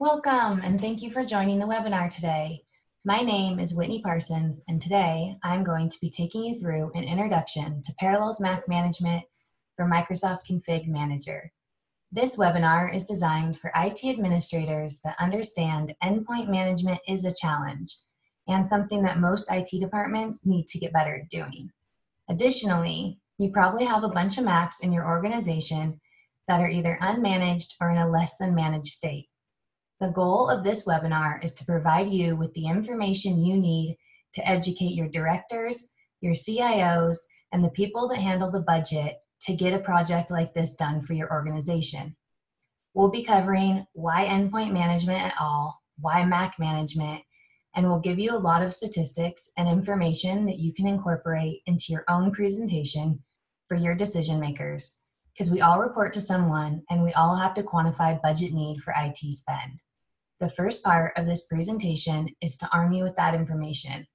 Welcome, and thank you for joining the webinar today. My name is Whitney Parsons, and today I'm going to be taking you through an introduction to Parallels Mac Management for Microsoft Config Manager. This webinar is designed for IT administrators that understand endpoint management is a challenge and something that most IT departments need to get better at doing. Additionally, you probably have a bunch of Macs in your organization that are either unmanaged or in a less than managed state. The goal of this webinar is to provide you with the information you need to educate your directors, your CIOs, and the people that handle the budget to get a project like this done for your organization. We'll be covering why endpoint management at all, why Mac management, and we'll give you a lot of statistics and information that you can incorporate into your own presentation for your decision makers because we all report to someone and we all have to quantify budget need for IT spend. The first part of this presentation is to arm you with that information.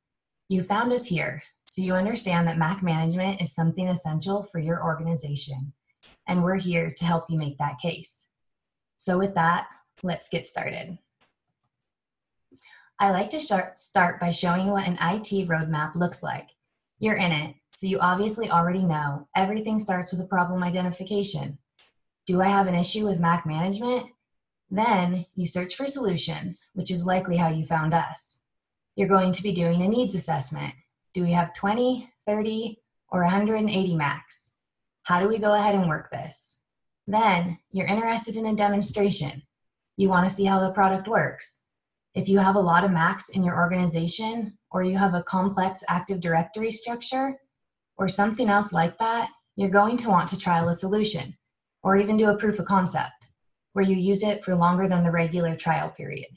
You found us here, so you understand that Mac management is something essential for your organization, and we're here to help you make that case. So with that, let's get started. I like to start by showing you what an IT roadmap looks like. You're in it, so you obviously already know everything starts with a problem identification. Do I have an issue with Mac management? Then you search for solutions, which is likely how you found us. You're going to be doing a needs assessment. Do we have 20, 30, or 180 Macs? How do we go ahead and work this? Then you're interested in a demonstration. You want to see how the product works. If you have a lot of Macs in your organization, or you have a complex Active Directory structure, or something else like that, you're going to want to trial a solution, or even do a proof of concept, where you use it for longer than the regular trial period,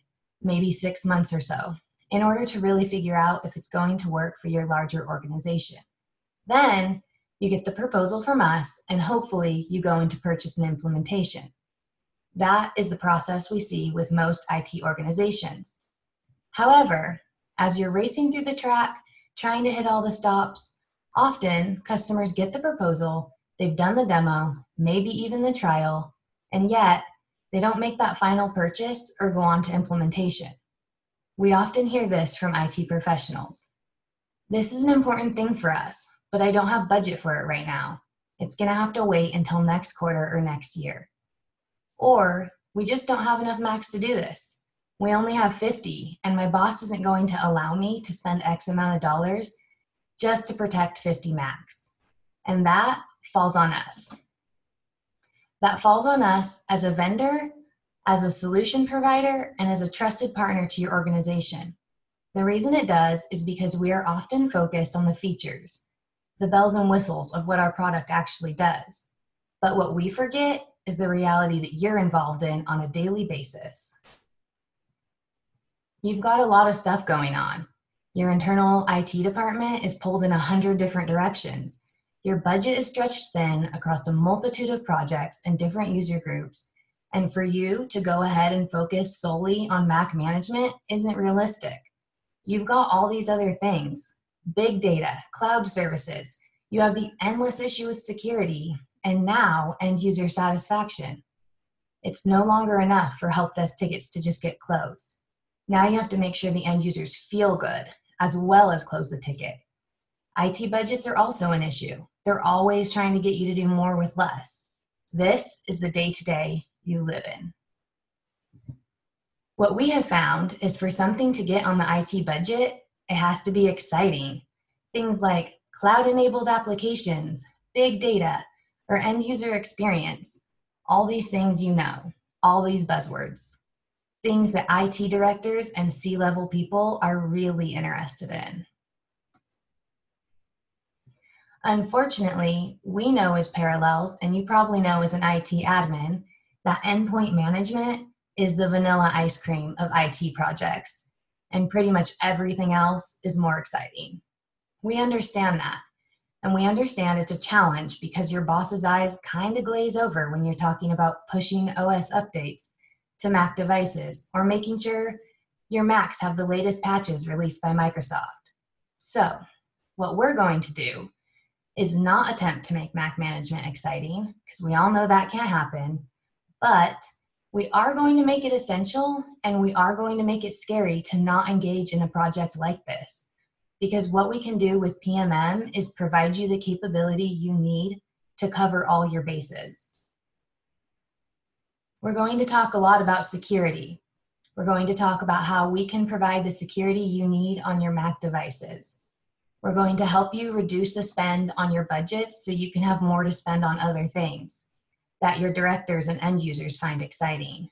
maybe six months or so, in order to really figure out if it's going to work for your larger organization. Then you get the proposal from us, and hopefully you go into purchase and implementation. That is the process we see with most IT organizations. However, as you're racing through the track, trying to hit all the stops, often customers get the proposal, they've done the demo, maybe even the trial, and yet they don't make that final purchase or go on to implementation. We often hear this from IT professionals. This is an important thing for us, but I don't have budget for it right now. It's going to have to wait until next quarter or next year. Or we just don't have enough Macs to do this. We only have 50, and my boss isn't going to allow me to spend X amount of dollars just to protect 50 Macs. And that falls on us. That falls on us as a vendor, as a solution provider, and as a trusted partner to your organization. The reason it does is because we are often focused on the features, the bells and whistles of what our product actually does. But what we forget is the reality that you're involved in on a daily basis. You've got a lot of stuff going on. Your internal IT department is pulled in a hundred different directions. Your budget is stretched thin across a multitude of projects and different user groups. And for you to go ahead and focus solely on Mac management isn't realistic. You've got all these other things big data, cloud services. You have the endless issue with security, and now end user satisfaction. It's no longer enough for help desk tickets to just get closed. Now you have to make sure the end users feel good as well as close the ticket. IT budgets are also an issue. They're always trying to get you to do more with less. This is the day to day you live in. What we have found is for something to get on the IT budget, it has to be exciting. Things like cloud enabled applications, big data, or end user experience. All these things you know, all these buzzwords, things that IT directors and C level people are really interested in. Unfortunately, we know as parallels, and you probably know as an IT admin, that endpoint management is the vanilla ice cream of IT projects, and pretty much everything else is more exciting. We understand that. And we understand it's a challenge because your boss's eyes kind of glaze over when you're talking about pushing OS updates to Mac devices or making sure your Macs have the latest patches released by Microsoft. So, what we're going to do is not attempt to make Mac management exciting because we all know that can't happen, but We are going to make it essential and we are going to make it scary to not engage in a project like this. Because what we can do with PMM is provide you the capability you need to cover all your bases. We're going to talk a lot about security. We're going to talk about how we can provide the security you need on your Mac devices. We're going to help you reduce the spend on your budgets so you can have more to spend on other things that your directors and end users find exciting.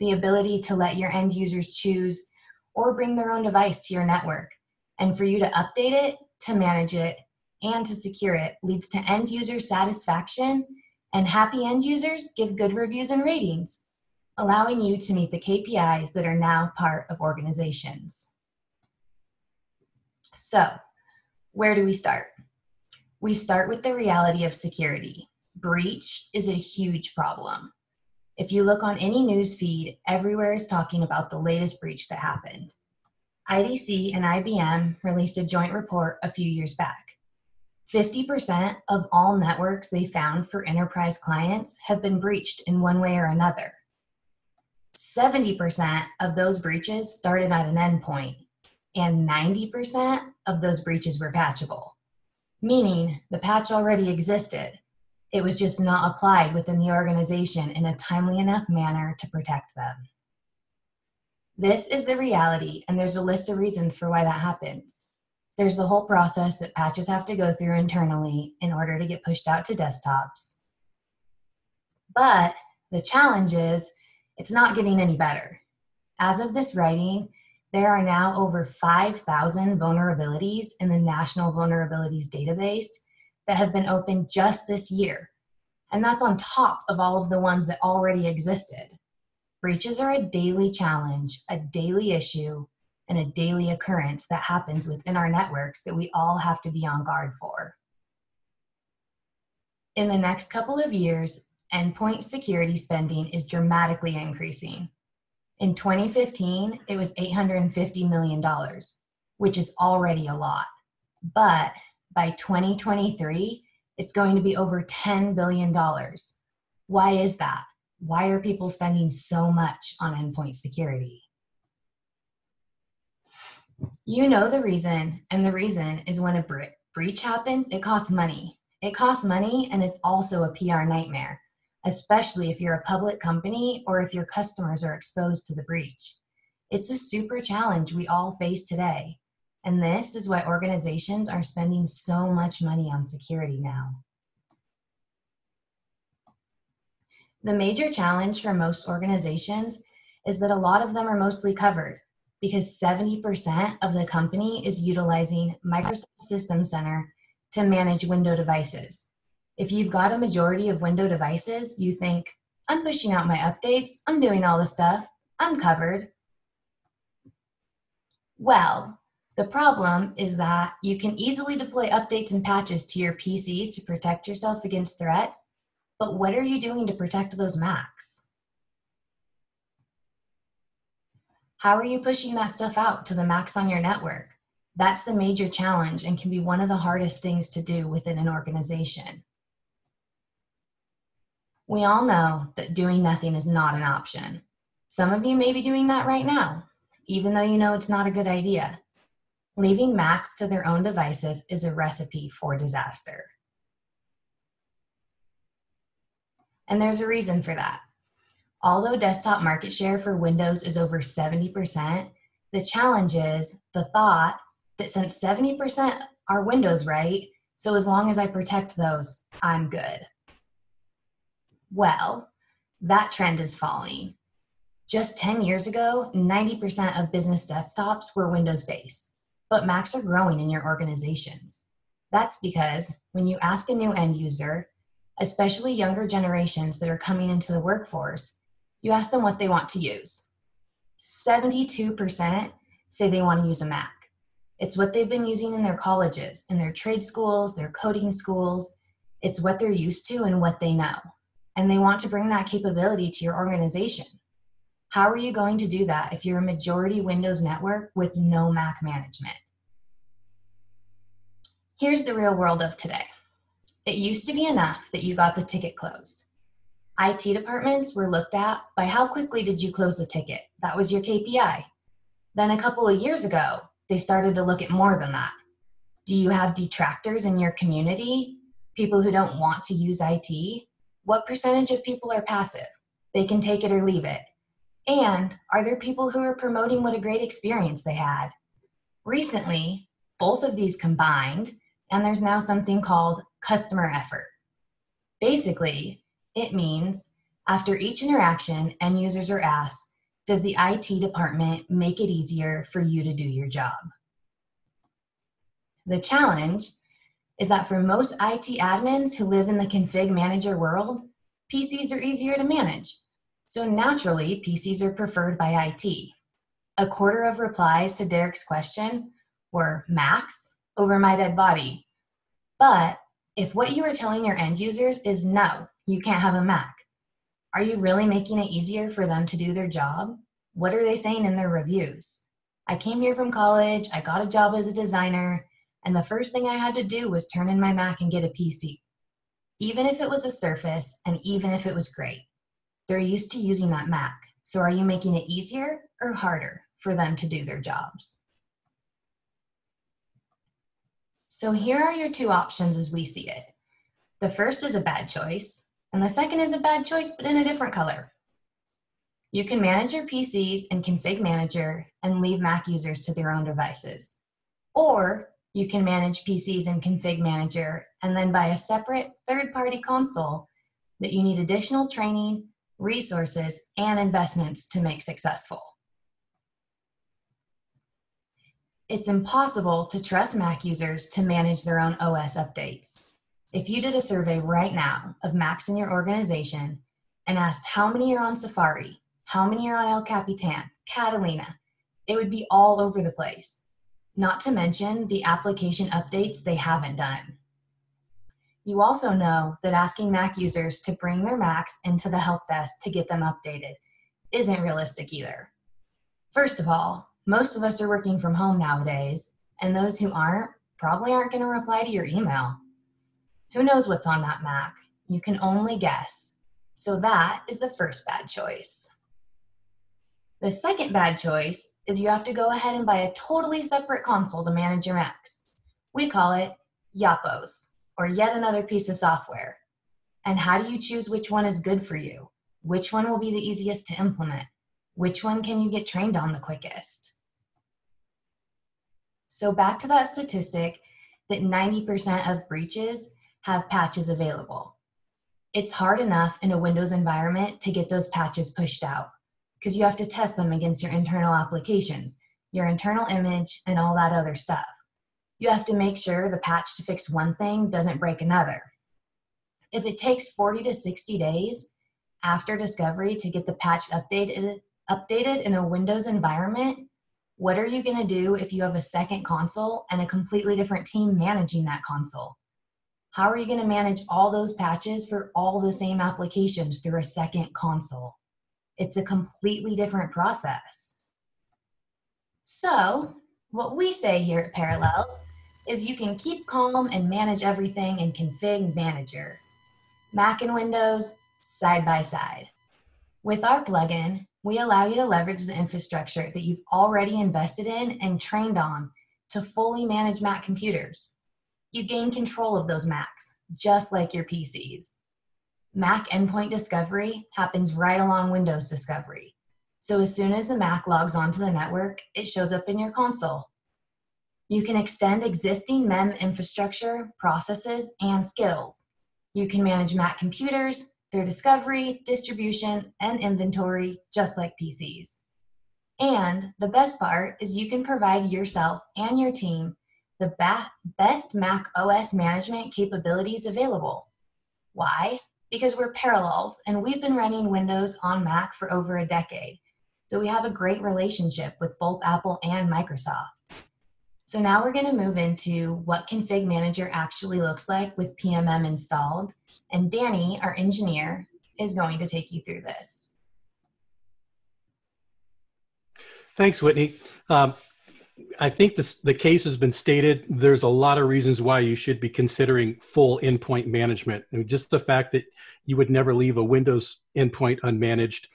The ability to let your end users choose or bring their own device to your network, and for you to update it, to manage it, and to secure it leads to end user satisfaction, and happy end users give good reviews and ratings, allowing you to meet the KPIs that are now part of organizations. So, where do we start? We start with the reality of security. Breach is a huge problem. If you look on any news feed, everywhere is talking about the latest breach that happened. IDC and IBM released a joint report a few years back. 50% of all networks they found for enterprise clients have been breached in one way or another. 70% of those breaches started at an endpoint, and 90% of those breaches were patchable, meaning the patch already existed. It was just not applied within the organization in a timely enough manner to protect them. This is the reality, and there's a list of reasons for why that happens. There's the whole process that patches have to go through internally in order to get pushed out to desktops. But the challenge is it's not getting any better. As of this writing, there are now over 5,000 vulnerabilities in the National Vulnerabilities Database that have been opened just this year. And that's on top of all of the ones that already existed. Breaches are a daily challenge, a daily issue, and a daily occurrence that happens within our networks that we all have to be on guard for. In the next couple of years, endpoint security spending is dramatically increasing. In 2015, it was $850 million, which is already a lot. But by 2023, it's going to be over $10 billion. Why is that? Why are people spending so much on endpoint security? You know the reason, and the reason is when a bre- breach happens, it costs money. It costs money, and it's also a PR nightmare especially if you're a public company or if your customers are exposed to the breach. It's a super challenge we all face today. And this is why organizations are spending so much money on security now. The major challenge for most organizations is that a lot of them are mostly covered because 70% of the company is utilizing Microsoft System Center to manage Windows devices. If you've got a majority of window devices, you think, I'm pushing out my updates, I'm doing all the stuff, I'm covered. Well, the problem is that you can easily deploy updates and patches to your PCs to protect yourself against threats, but what are you doing to protect those Macs? How are you pushing that stuff out to the Macs on your network? That's the major challenge and can be one of the hardest things to do within an organization. We all know that doing nothing is not an option. Some of you may be doing that right now, even though you know it's not a good idea. Leaving Macs to their own devices is a recipe for disaster. And there's a reason for that. Although desktop market share for Windows is over 70%, the challenge is the thought that since 70% are Windows, right? So as long as I protect those, I'm good. Well, that trend is falling. Just 10 years ago, 90% of business desktops were Windows based, but Macs are growing in your organizations. That's because when you ask a new end user, especially younger generations that are coming into the workforce, you ask them what they want to use. 72% say they want to use a Mac. It's what they've been using in their colleges, in their trade schools, their coding schools. It's what they're used to and what they know and they want to bring that capability to your organization. How are you going to do that if you're a majority Windows network with no Mac management? Here's the real world of today. It used to be enough that you got the ticket closed. IT departments were looked at by how quickly did you close the ticket. That was your KPI. Then a couple of years ago, they started to look at more than that. Do you have detractors in your community? People who don't want to use IT? What percentage of people are passive? They can take it or leave it. And are there people who are promoting what a great experience they had? Recently, both of these combined, and there's now something called customer effort. Basically, it means after each interaction, end users are asked, does the IT department make it easier for you to do your job? The challenge is that for most IT admins who live in the config manager world, PCs are easier to manage. So naturally, PCs are preferred by IT. A quarter of replies to Derek's question were Macs over my dead body. But if what you are telling your end users is no, you can't have a Mac, are you really making it easier for them to do their job? What are they saying in their reviews? I came here from college, I got a job as a designer, and the first thing I had to do was turn in my Mac and get a PC. Even if it was a Surface and even if it was great, they're used to using that Mac. So are you making it easier or harder for them to do their jobs? So here are your two options as we see it. The first is a bad choice, and the second is a bad choice but in a different color. You can manage your PCs in Config Manager and leave Mac users to their own devices. Or you can manage PCs in Config Manager and then by a separate third-party console that you need additional training, resources, and investments to make successful. It's impossible to trust Mac users to manage their own OS updates. If you did a survey right now of Macs in your organization and asked how many are on Safari, how many are on El Capitan, Catalina, it would be all over the place not to mention the application updates they haven't done. You also know that asking Mac users to bring their Macs into the help desk to get them updated isn't realistic either. First of all, most of us are working from home nowadays, and those who aren't probably aren't going to reply to your email. Who knows what's on that Mac? You can only guess. So that is the first bad choice. The second bad choice is you have to go ahead and buy a totally separate console to manage your Macs. We call it Yapos, or yet another piece of software. And how do you choose which one is good for you? Which one will be the easiest to implement? Which one can you get trained on the quickest? So back to that statistic that 90% of breaches have patches available. It's hard enough in a Windows environment to get those patches pushed out because you have to test them against your internal applications, your internal image, and all that other stuff. You have to make sure the patch to fix one thing doesn't break another. If it takes 40 to 60 days after discovery to get the patch updated, updated in a Windows environment, what are you going to do if you have a second console and a completely different team managing that console? How are you going to manage all those patches for all the same applications through a second console? It's a completely different process. So, what we say here at Parallels is you can keep calm and manage everything in Config Manager. Mac and Windows, side by side. With our plugin, we allow you to leverage the infrastructure that you've already invested in and trained on to fully manage Mac computers. You gain control of those Macs, just like your PCs. Mac endpoint discovery happens right along Windows discovery. So as soon as the Mac logs onto the network, it shows up in your console. You can extend existing MEM infrastructure, processes, and skills. You can manage Mac computers, their discovery, distribution, and inventory, just like PCs. And the best part is you can provide yourself and your team the best Mac OS management capabilities available. Why? Because we're parallels and we've been running Windows on Mac for over a decade. So we have a great relationship with both Apple and Microsoft. So now we're going to move into what Config Manager actually looks like with PMM installed. And Danny, our engineer, is going to take you through this. Thanks, Whitney. Um, I think this, the case has been stated. There's a lot of reasons why you should be considering full endpoint management. I mean, just the fact that you would never leave a Windows endpoint unmanaged,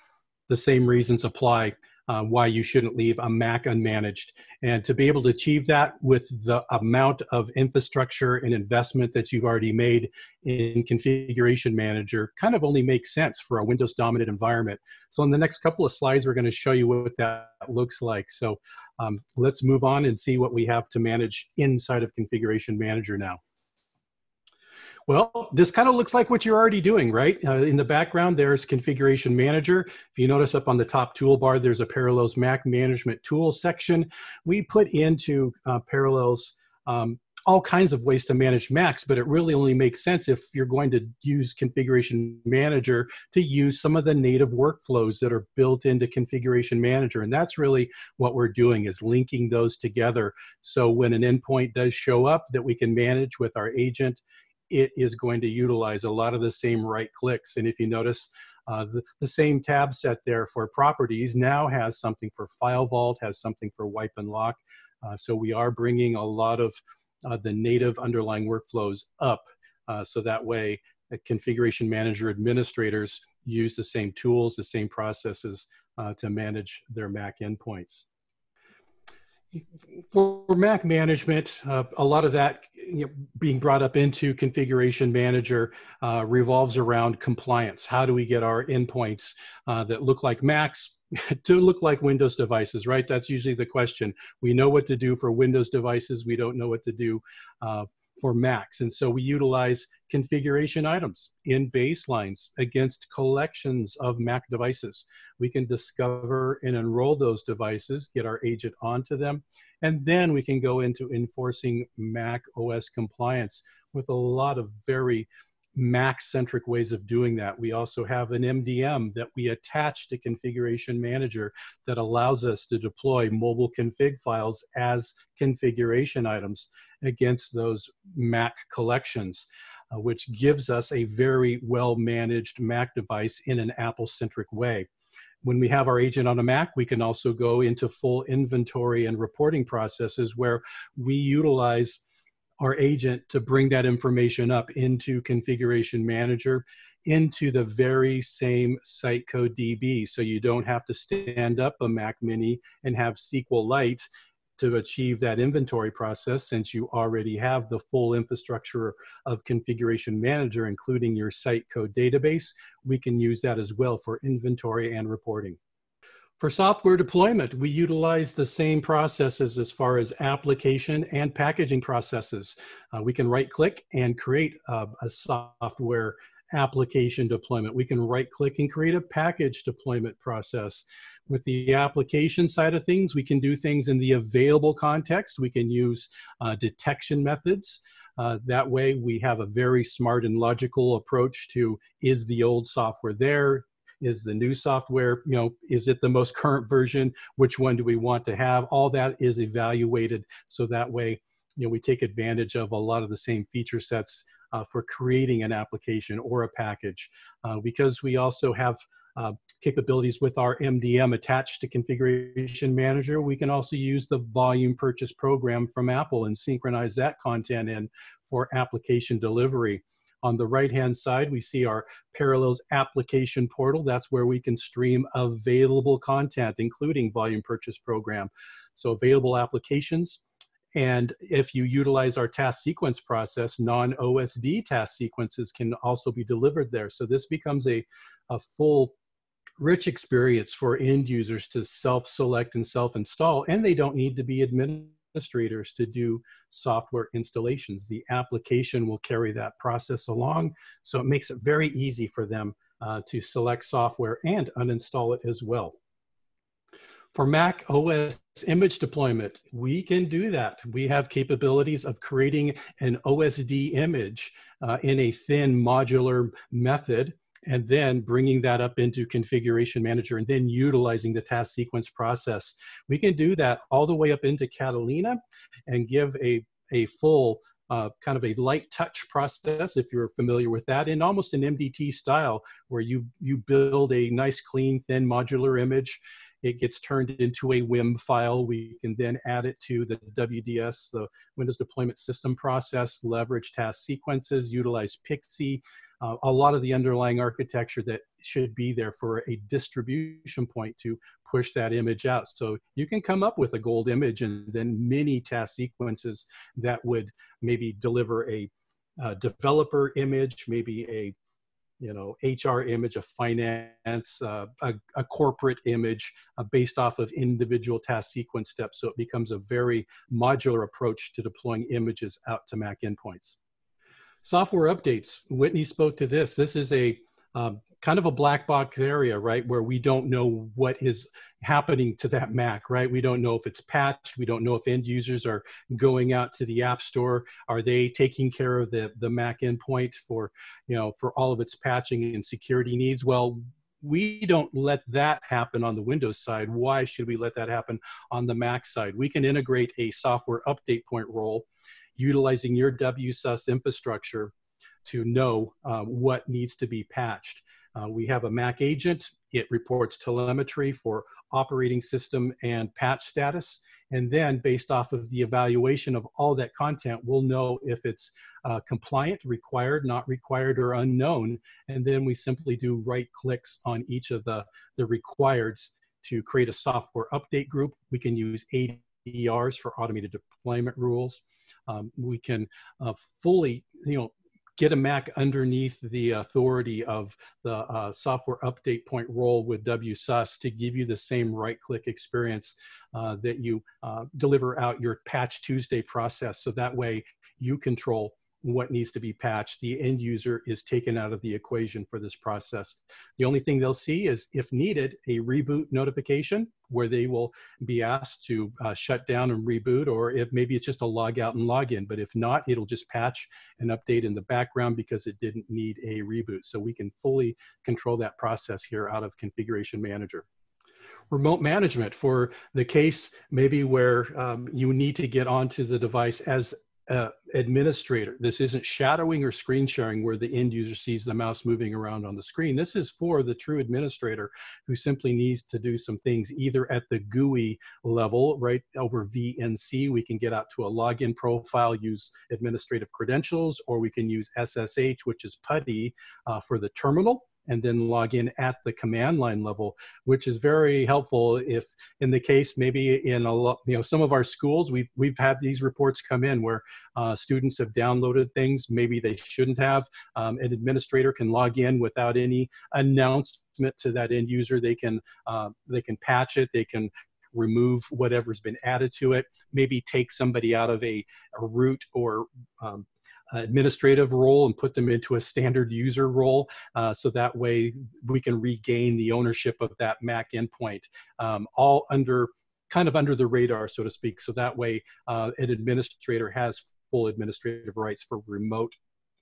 the same reasons apply uh, why you shouldn't leave a Mac unmanaged. And to be able to achieve that with the amount of infrastructure and investment that you've already made in Configuration Manager kind of only makes sense for a Windows dominant environment. So in the next couple of slides, we're going to show you what that looks like. So um, let's move on and see what we have to manage inside of Configuration Manager now. Well, this kind of looks like what you're already doing, right? Uh, in the background, there's Configuration Manager. If you notice up on the top toolbar, there's a Parallels Mac Management Tools section. We put into uh, Parallels um, all kinds of ways to manage Macs, but it really only makes sense if you're going to use Configuration Manager to use some of the native workflows that are built into Configuration Manager. And that's really what we're doing is linking those together. So when an endpoint does show up that we can manage with our agent it is going to utilize a lot of the same right clicks. And if you notice, uh, the, the same tab set there for properties now has something for File Vault, has something for wipe and lock. Uh, so we are bringing a lot of uh, the native underlying workflows up. Uh, so that way, configuration manager administrators use the same tools, the same processes uh, to manage their Mac endpoints for Mac management, uh, a lot of that you know, being brought up into Configuration Manager uh, revolves around compliance. How do we get our endpoints uh, that look like Macs to look like Windows devices, right? That's usually the question. We know what to do for Windows devices. We don't know what to do uh, for Macs. And so we utilize configuration items in baselines against collections of Mac devices. We can discover and enroll those devices, get our agent onto them, and then we can go into enforcing Mac OS compliance with a lot of very Mac centric ways of doing that. We also have an MDM that we attach to Configuration Manager that allows us to deploy mobile config files as configuration items against those Mac collections. Uh, which gives us a very well managed Mac device in an Apple centric way. When we have our agent on a Mac, we can also go into full inventory and reporting processes where we utilize our agent to bring that information up into configuration manager into the very same Sitecode DB. So you don't have to stand up a Mac mini and have SQLite to achieve that inventory process since you already have the full infrastructure of configuration manager, including your Sitecode database. We can use that as well for inventory and reporting. For software deployment, we utilize the same processes as far as application and packaging processes. Uh, we can right click and create a software application deployment. We can right click and create a package deployment process. With the application side of things, we can do things in the available context. We can use uh, detection methods. Uh, that way, we have a very smart and logical approach to is the old software there? Is the new software you know is it the most current version which one do we want to have all that is evaluated so that way you know we take advantage of a lot of the same feature sets uh, for creating an application or a package uh, because we also have uh, capabilities with our MDM attached to Configuration Manager. We can also use the volume purchase program from Apple and synchronize that content in for application delivery. On the right-hand side, we see our Parallels application portal. That's where we can stream available content, including volume purchase program. So available applications. And if you utilize our task sequence process, non-OSD task sequences can also be delivered there. So this becomes a, a full rich experience for end users to self-select and self-install, and they don't need to be administered administrators to do software installations. The application will carry that process along, so it makes it very easy for them uh, to select software and uninstall it as well. For Mac OS image deployment, we can do that. We have capabilities of creating an OSD image uh, in a thin modular method and then bringing that up into configuration manager and then utilizing the task sequence process. We can do that all the way up into Catalina and give a, a full uh, kind of a light touch process, if you're familiar with that, in almost an MDT style, where you you build a nice, clean, thin modular image, it gets turned into a WIM file. We can then add it to the WDS, the Windows Deployment System process, leverage task sequences, utilize PXE, uh, a lot of the underlying architecture that should be there for a distribution point to push that image out. So you can come up with a gold image and then many task sequences that would maybe deliver a uh, developer image, maybe a you know hr image a finance uh, a, a, corporate image uh, based off of individual task sequence steps. So it becomes a very modular approach to deploying images out to mac endpoints. Software updates. Whitney spoke to this. This is a um, kind of a black box area, right, where we don't know what is happening to that Mac, right? We don't know if it's patched. We don't know if end users are going out to the App Store. Are they taking care of the the Mac endpoint for you know for all of its patching and security needs? Well, we don't let that happen on the Windows side. Why should we let that happen on the Mac side? We can integrate a software update point role utilizing your WSUS infrastructure to know uh, what needs to be patched. Uh, we have a Mac agent. It reports telemetry for operating system and patch status. And then based off of the evaluation of all that content, we'll know if it's uh, compliant, required, not required, or unknown. And then we simply do right clicks on each of the, the requireds to create a software update group. We can use ADRs for automated deployment rules. Um, we can uh, fully, you know, get a Mac underneath the authority of the uh, software update point role with WSUS to give you the same right click experience uh, that you uh, deliver out your Patch Tuesday process. So that way you control what needs to be patched. The end user is taken out of the equation for this process. The only thing they'll see is, if needed, a reboot notification where they will be asked to uh, shut down and reboot, or if maybe it's just a log out and log in. But if not, it'll just patch and update in the background because it didn't need a reboot. So we can fully control that process here out of Configuration Manager remote management for the case maybe where um, you need to get onto the device as uh, administrator. This isn't shadowing or screen sharing where the end user sees the mouse moving around on the screen. This is for the true administrator who simply needs to do some things either at the GUI level, right over VNC, we can get out to a login profile, use administrative credentials, or we can use SSH, which is PuTTY uh, for the terminal and then log in at the command line level, which is very helpful if in the case maybe in a lot, you know, some of our schools, we've, we've had these reports come in where uh, students have downloaded things maybe they shouldn't have. Um, an administrator can log in without any announcement to that end user. They can, uh, they can patch it, they can remove whatever's been added to it, maybe take somebody out of a, a root or um, administrative role and put them into a standard user role uh, so that way we can regain the ownership of that Mac endpoint, um, all under kind of under the radar, so to speak. So that way uh, an administrator has full administrative rights for remote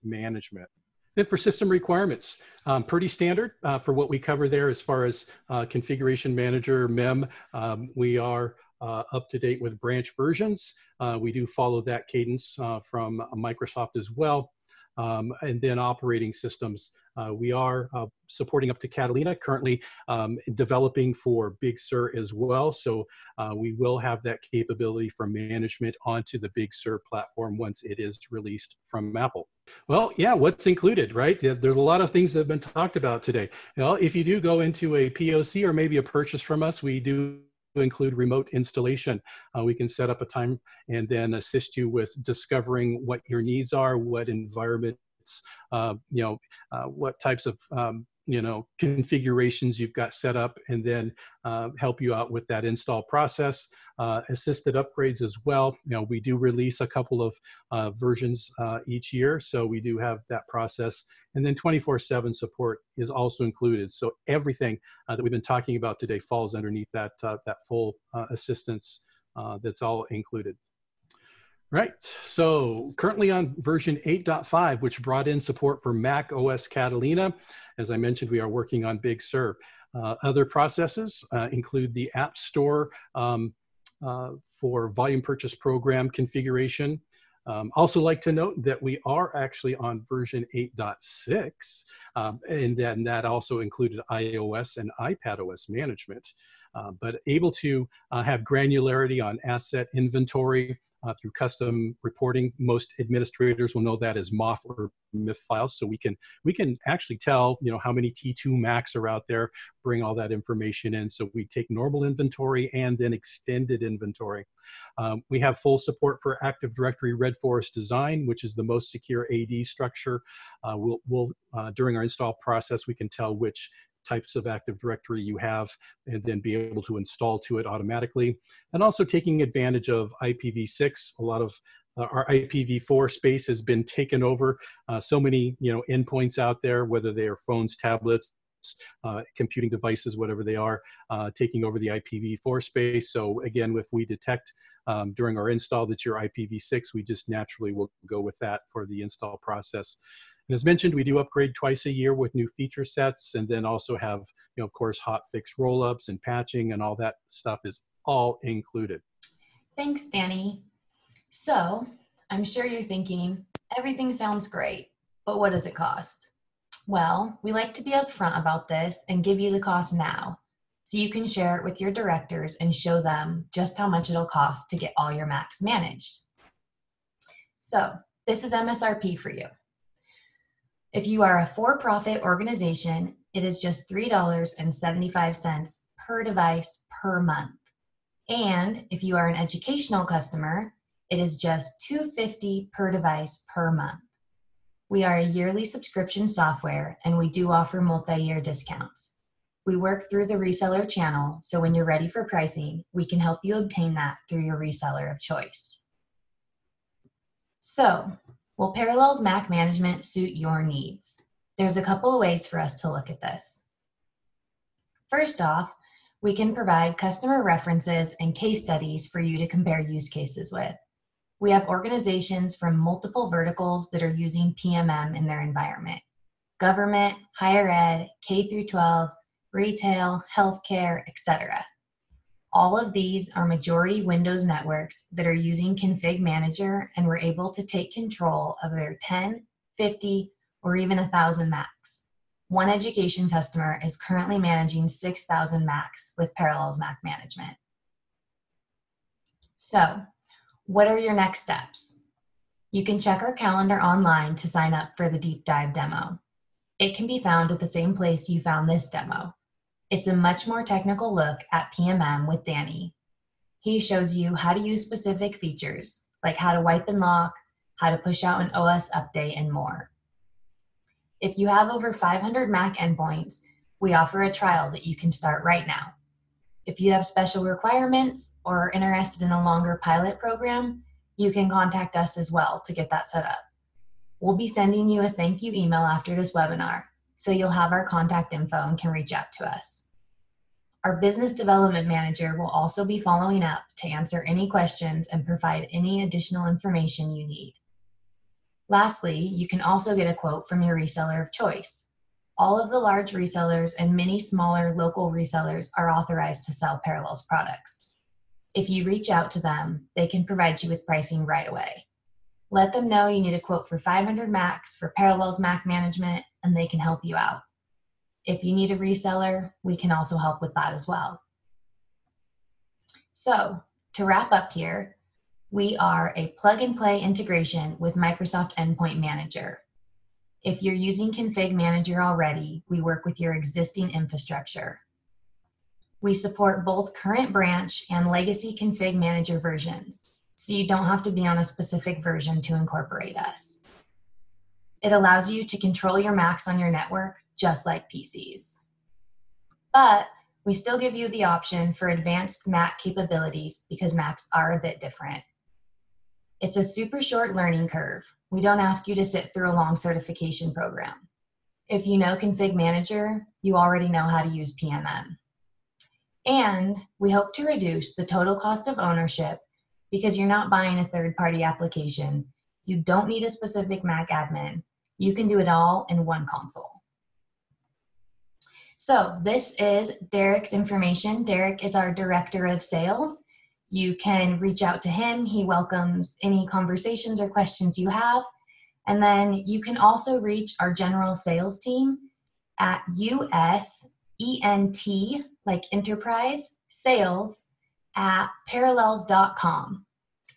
management. Then for system requirements, um, pretty standard uh, for what we cover there as far as uh, configuration manager, MEM. Um, we are uh, up to date with branch versions. Uh, we do follow that cadence uh, from Microsoft as well. Um, and then operating systems. Uh, we are uh, supporting up to Catalina, currently um, developing for Big Sur as well. So uh, we will have that capability for management onto the Big Sur platform once it is released from Apple. Well, yeah, what's included, right? There's a lot of things that have been talked about today. Well, if you do go into a POC or maybe a purchase from us, we do include remote installation. Uh, we can set up a time and then assist you with discovering what your needs are, what environments, uh, you know, uh, what types of um, you know configurations you've got set up and then uh, help you out with that install process uh, assisted upgrades as well you know we do release a couple of uh, versions uh, each year so we do have that process and then 24 7 support is also included so everything uh, that we've been talking about today falls underneath that uh, that full assistance that's all included Right. So currently on version 8.5, which brought in support for Mac OS Catalina. As I mentioned, we are working on Big Sur. Uh, other processes uh, include the App Store um, uh, for volume purchase program configuration. Um, also like to note that we are actually on version 8.6, um, and then that also included iOS and iPadOS management. Uh, but able to uh, have granularity on asset inventory uh, through custom reporting. Most administrators will know that as MOF or MIF files. So we can we can actually tell you know how many T2 Macs are out there. Bring all that information in. So we take normal inventory and then extended inventory. Um, we have full support for Active Directory Red Forest design, which is the most secure AD structure. Uh, we'll, we'll uh, during our install process we can tell which types of Active Directory you have and then be able to install to it automatically. And also taking advantage of IPv6. A lot of uh, our IPv4 space has been taken over. Uh, so many you know endpoints out there, whether they are phones, tablets, uh, computing devices, whatever they are, uh, taking over the IPv4 space. So again, if we detect um, during our install that you're IPv6, we just naturally will go with that for the install process. And as mentioned, we do upgrade twice a year with new feature sets and then also have, you know, of course, hot fix rollups and patching and all that stuff is all included. Thanks, Danny. So I'm sure you're thinking, everything sounds great, but what does it cost? Well, we like to be upfront about this and give you the cost now so you can share it with your directors and show them just how much it'll cost to get all your Macs managed. So, this is MSRP for you. If you are a for profit organization, it is just $3.75 per device per month. And if you are an educational customer, it is just 250 per device per month. We are a yearly subscription software and we do offer multi year discounts. We work through the reseller channel, so when you're ready for pricing, we can help you obtain that through your reseller of choice. So, Will Parallels Mac management suit your needs? There's a couple of ways for us to look at this. First off, we can provide customer references and case studies for you to compare use cases with. We have organizations from multiple verticals that are using PMM in their environment. Government, higher ed, K through 12, retail, healthcare, etc. All of these are majority Windows networks that are using Config Manager and were able to take control of their 10, 50, or even 1,000 Macs. One education customer is currently managing 6,000 Macs with Parallels Mac Management. So, what are your next steps? You can check our calendar online to sign up for the deep dive demo. It can be found at the same place you found this demo, it's a much more technical look at PMM with Danny. He shows you how to use specific features, like how to wipe and lock, how to push out an OS update, and more. If you have over 500 Mac endpoints, we offer a trial that you can start right now. If you have special requirements or are interested in a longer pilot program, you can contact us as well to get that set up. We'll be sending you a thank you email after this webinar so you'll have our contact info and can reach out to us. Our business development manager will also be following up to answer any questions and provide any additional information you need. Lastly, you can also get a quote from your reseller of choice. All of the large resellers and many smaller local resellers are authorized to sell Parallels products. If you reach out to them, they can provide you with pricing right away. Let them know you need a quote for 500 Macs for Parallels Mac management and they can help you out. If you need a reseller, we can also help with that as well. So, to wrap up here, we are a plug and play integration with Microsoft Endpoint Manager. If you're using Config Manager already, we work with your existing infrastructure. We support both current branch and legacy Config Manager versions, so you don't have to be on a specific version to incorporate us. It allows you to control your Macs on your network just like PCs. But we still give you the option for advanced Mac capabilities because Macs are a bit different. It's a super short learning curve. We don't ask you to sit through a long certification program. If you know Config Manager, you already know how to use PMM. And we hope to reduce the total cost of ownership because you're not buying a third party application. You don't need a specific Mac admin, you can do it all in one console. So this is Derek's information. Derek is our director of sales. You can reach out to him. He welcomes any conversations or questions you have. And then you can also reach our general sales team at USENT, like enterprise, sales at parallels.com.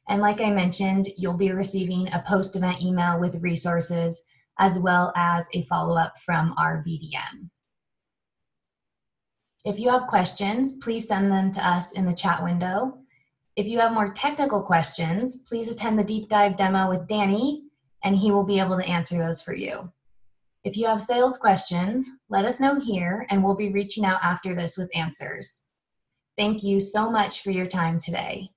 And like I mentioned, you'll be receiving a post event email with resources as well as a follow up from our BDM. If you have questions, please send them to us in the chat window. If you have more technical questions, please attend the deep dive demo with Danny, and he will be able to answer those for you. If you have sales questions, let us know here, and we'll be reaching out after this with answers. Thank you so much for your time today.